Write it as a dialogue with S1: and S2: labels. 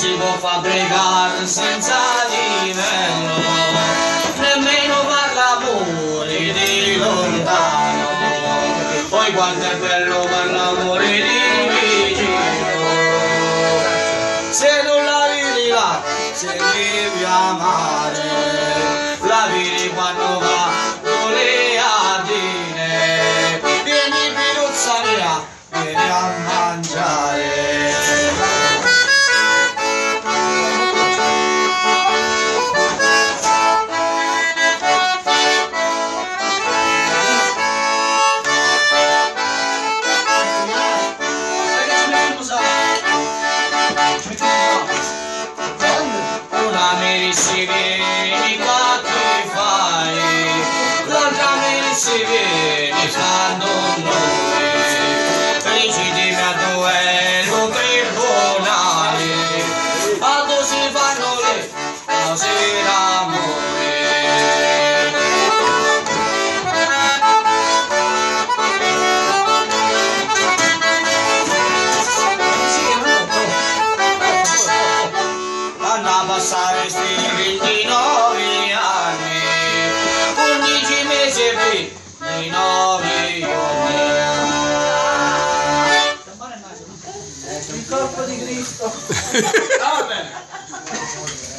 S1: si può fabbricare senza livello, nemmeno per l'amore di lontano. Poi quanto è bello per l'amore di vicino. Se non la vedi là, se devi amare, la vedi quando va con le adine. Vieni piruzza vieni a mangiare. Una mi si vieni qua che fai, l'altra mi si vieni stando noi. Felicitimi a duello tribunale, a si fanno le cose d'amore. Vanno a passare sti 29 anni, 11 mesi e qui, nei 9 giorni.
S2: Il corpo di Cristo.
S1: Va bene.